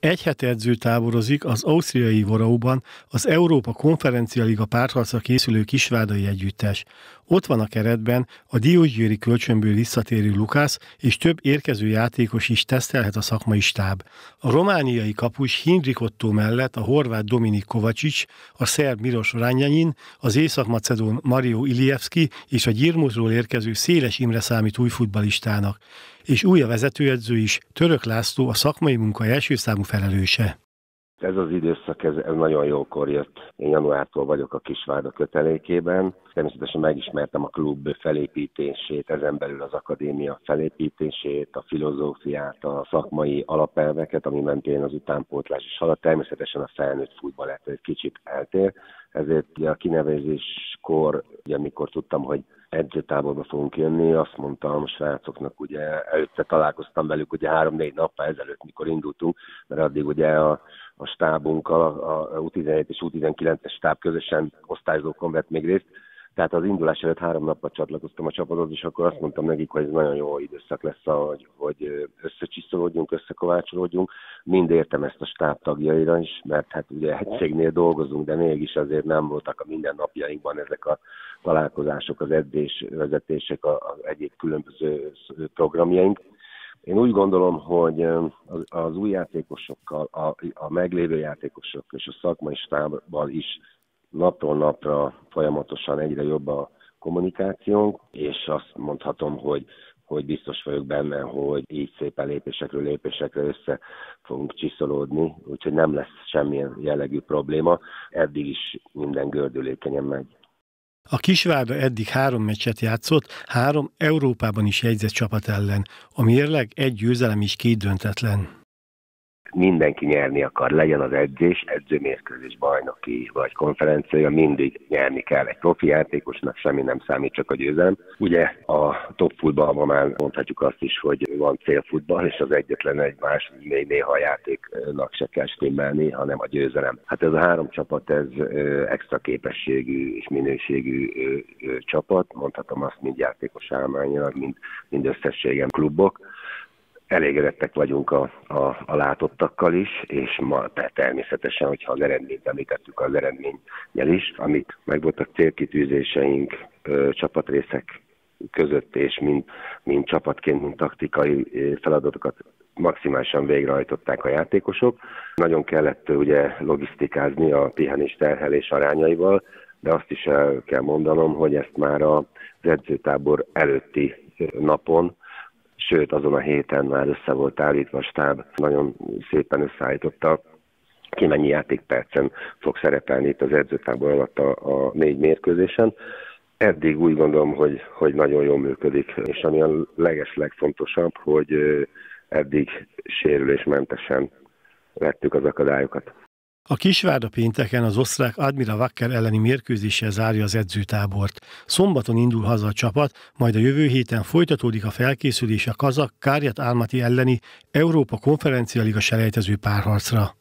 Egy hete edzőtáborozik az ausztriai Vorauban az Európa Konferencia Liga pártharcra készülő kisvádai együttes. Ott van a keretben a Diósgyőri kölcsönből visszatérő Lukász, és több érkező játékos is tesztelhet a szakmai stáb. A romániai kapus Hindrik Otto mellett a horvát Dominik Kovacsics, a szerb Miros Rányanyin, az észak-macedón Mario Ilievski és a Gyirmutról érkező Széles Imre számít új futbalistának. És új a vezetőedző is, Török László a szakmai munka első számú felelőse. Ez az időszak, ez, ez nagyon jókor jött. Én januártól vagyok a Kisvárda kötelékében. Természetesen megismertem a klub felépítését, ezen belül az akadémia felépítését, a filozófiát, a szakmai alapelveket, ami mentén az utánpótlás is halad. Természetesen a felnőtt futball egy kicsit eltér, ezért a kinevezéskor, ugye, amikor tudtam, hogy edzőtáborba fogunk jönni, azt mondtam a srácoknak, ugye előtte találkoztam velük ugye három-négy nappal ezelőtt, mikor indultunk, mert addig ugye a, a stábunkkal, a, a U17 és U19-es stáb közösen osztályzókon vett még részt, tehát az indulás előtt három nappal csatlakoztam a csapathoz, és akkor azt mondtam nekik, hogy ez nagyon jó időszak lesz, hogy, hogy összecsiszolódjunk, összekovácsolódjunk. Mind értem ezt a stáb tagjaira is, mert hát ugye egy cégnél dolgozunk, de mégis azért nem voltak a mindennapjainkban ezek a találkozások, az edzés vezetések, az egyéb különböző programjaink. Én úgy gondolom, hogy az, új játékosokkal, a, a meglévő játékosok és a szakmai stábbal is napról napra folyamatosan egyre jobb a kommunikációnk, és azt mondhatom, hogy hogy biztos vagyok benne, hogy így szépen lépésekről lépésekre össze fogunk csiszolódni, úgyhogy nem lesz semmilyen jellegű probléma. Eddig is minden gördülékenyen megy. A Kisvárda eddig három meccset játszott, három Európában is jegyzett csapat ellen. A mérleg egy győzelem is két döntetlen mindenki nyerni akar, legyen az edzés, edzőmérkőzés, bajnoki vagy konferencia, mindig nyerni kell egy profi játékosnak, semmi nem számít, csak a győzelem. Ugye a top futballban már mondhatjuk azt is, hogy van célfutball, és az egyetlen egy más, még néha a játéknak se kell stimmelni, hanem a győzelem. Hát ez a három csapat, ez extra képességű és minőségű csapat, mondhatom azt mind játékos állományilag, mind, mind összességem klubok elégedettek vagyunk a, a, a látottakkal is, és ma természetesen, hogyha az eredményt említettük az eredménnyel is, amit meg voltak célkitűzéseink ö, csapatrészek között, és mind, mind csapatként, mind taktikai feladatokat maximálisan végrehajtották a játékosok. Nagyon kellett ugye logisztikázni a pihenés terhelés arányaival, de azt is el kell mondanom, hogy ezt már az edzőtábor előtti napon sőt azon a héten már össze volt állítva a stáb, nagyon szépen összeállította ki mennyi játékpercen fog szerepelni itt az edzőtábor alatt a, a négy mérkőzésen. Eddig úgy gondolom, hogy, hogy nagyon jól működik, és ami a leges legfontosabb, hogy eddig sérülésmentesen vettük az akadályokat. A Kisvárda pénteken az osztrák Admira Wacker elleni mérkőzéssel zárja az edzőtábort. Szombaton indul haza a csapat, majd a jövő héten folytatódik a felkészülés a kazak Kárját Álmati elleni Európa Konferencia Liga selejtező párharcra.